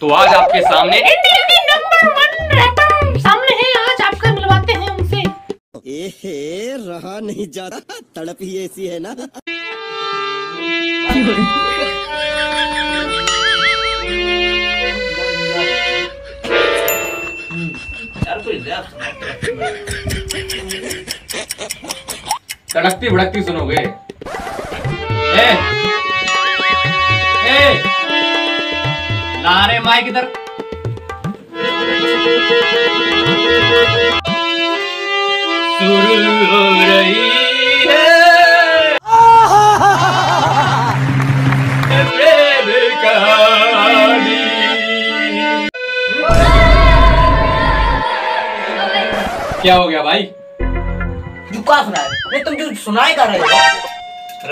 तो आज आपके सामने इंडिया की नंबर वन रैपर सामने है आज आपका मिलवाते हैं उनसे। एहे रहा नहीं जाता। तड़प ही ऐसी है ना। तड़कती भड़कती सुनोगे। ए ए रे माइक इधर शुरू हो रही है प्रेम कहानी क्या हो गया भाई? जो का सुना है नहीं तुम जो सुनाए कर रहे हो।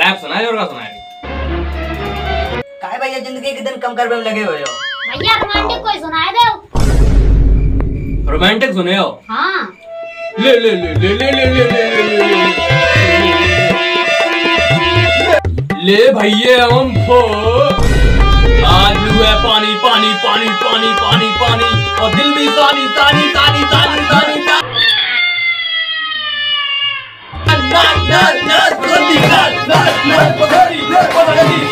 रैप सुनाए और का सुनाए काहे भैया ज़िंदगी के दिन कम करने में लगे हुए हो भैया रोमांटिक कोई सुनाए दो रोमांटिक सुने हो हाँ ले ले ले ले ले ले ले ले ले ले ले भैया हम भी हुआ पानी पानी पानी पानी पानी पानी और दिल भी तानी तानी तानी तानी तानी यही